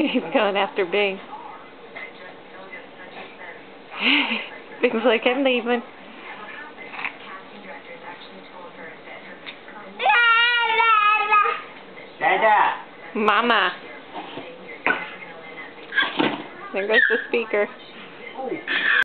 He's going after Bing. Bing's like, I'm leaving. Dada. Mama. There goes the speaker.